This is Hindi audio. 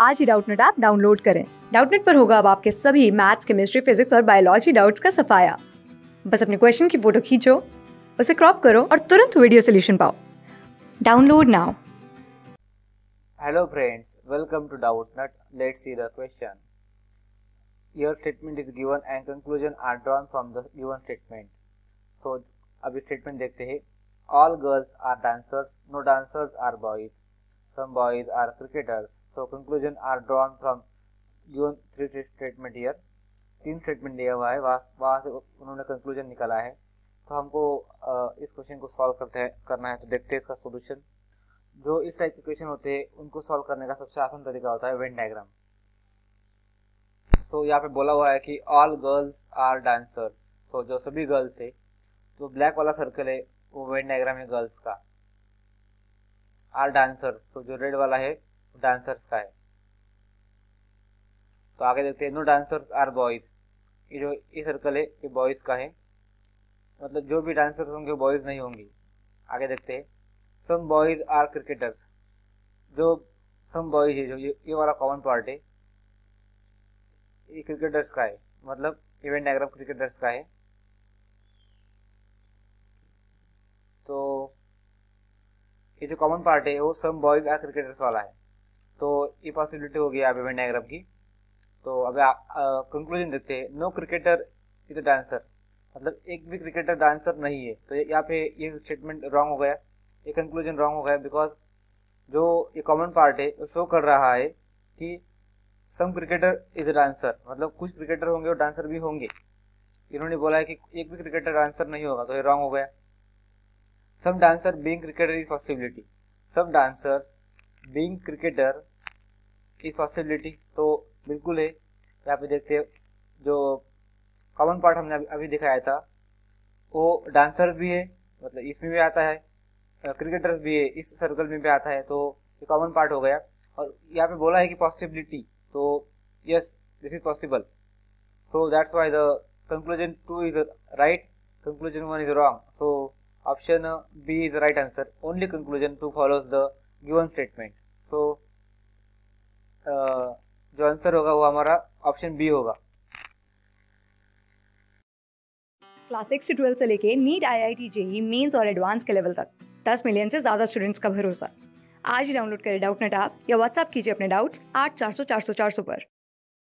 आज ही डाउटनेट ऐप डाउनलोड करें। डाउटनेट पर होगा अब आपके सभी मैथ्स, केमिस्ट्री, फिजिक्स और बायोलॉजी डाउट्स का सफाया। बस अपने क्वेश्चन की फ़ोटो खींचो, उसे क्रॉप करो और तुरंत वीडियो सोल्यूशन पाओ। Download now. Hello friends welcome to Doubtnut let's see the question your statement is given and conclusion are drawn from the given statement so अभी स्टेटमेंट देखते हैं। All girls are dancers no dancers are boys some boys are cricketers So, conclusion are drawn from given three statement here. तीन स्टेटमेंट दिया हुआ है। वहाँ से उन्होंने कंक्लूजन निकाला है। तो हमको इस क्वेश्चन को सॉल्व करते हैं, करना है तो देखते हैं इसका सोल्यूशन जो इस टाइप के क्वेश्चन होते हैं, उनको सॉल्व करने का सबसे आसान तरीका होता है वेन डायग्राम सो यहाँ पे बोला हुआ है कि all girls are dancers so जो सभी गर्ल्स है तो ब्लैक वाला सर्कल है, वो वेन डायग्राम है गर्ल्स का। आर डांसर्स तो जो रेड वाला है डांसर्स का है। तो आगे देखते हैं नो डांसर्स आर बॉयज़ ये जो ये सर्कल है ये बॉयज़ का है। मतलब जो भी डांसर्स होंगे बॉयज़ नहीं होंगे। आगे देखते हैं सम बॉयज़ आर क्रिकेटर्स जो सम बॉयज़ है जो ये, ये वाला कॉमन पार्ट है ये क्रिकेटर्स का है। मतलब इवेंट डायग्राम क्रिकेटर्स का है। तो ये जो कॉमन पार्ट है वो सम बॉयज़ आर क्रिकेटर्स वाला है। तो ये पॉसिबिलिटी हो गई आप डायग्राम की। तो अब कंक्लूजन देखते हैं। No cricketer is a dancer मतलब एक भी क्रिकेटर डांसर नहीं है। तो यहाँ पे ये स्टेटमेंट रॉन्ग हो गया। ये कंक्लूजन रॉन्ग हो गया बिकॉज़ जो ये कॉमन पार्ट है, वो शो कर रहा है कि some cricketer is a dancer मतलब कुछ क्रिकेटर होंगे और डांसर भी होंगे। इन्होंने बोला है कि एक भी क्रिकेटर डांसर नहीं होगा तो ये रॉन्ग हो गया। Some dancer being cricketer is possibility some dancer being cricketer is possibility तो बिल्कुल है। यहाँ पे देखते हैं जो कॉमन पार्ट हमने अभी, दिखाया था वो डांसर भी है मतलब इसमें भी आता है क्रिकेटर्स भी है इस सर्कल में भी आता है तो ये कॉमन पार्ट हो गया। और यहाँ पे बोला है कि पॉसिबिलिटी तो yes this is possible so that's why the conclusion two is right conclusion one is wrong so option B is right answer only conclusion two follows the given statement जो आंसर होगा वो हमारा ऑप्शन बी होगा। क्लास सिक्स से ट्वेल्थ से लेके NEET I I T JEE mains और एडवांस के लेवल तक। दस मिलियन से ज़्यादा स्टूडेंट्स का भरोसा। आज ही डाउनलोड करें डाउटनेट नेटअप या व्हाट्सअप कीजिए अपने डाउट्स आठ चार सौ चार सौ चार सौ पर।